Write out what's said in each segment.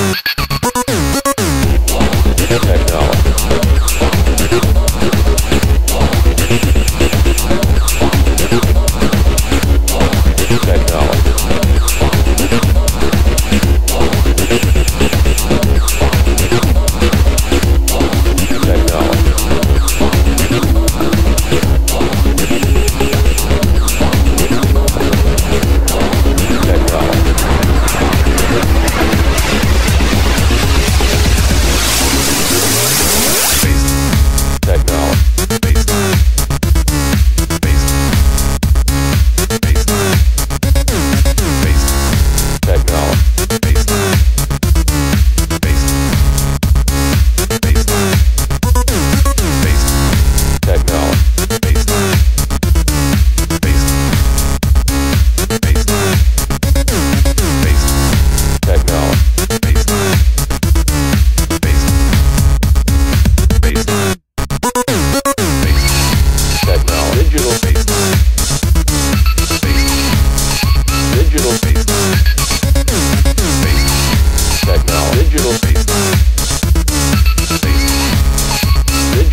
Thank you.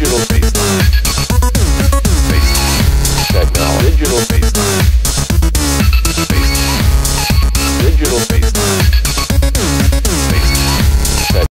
Digital baseline.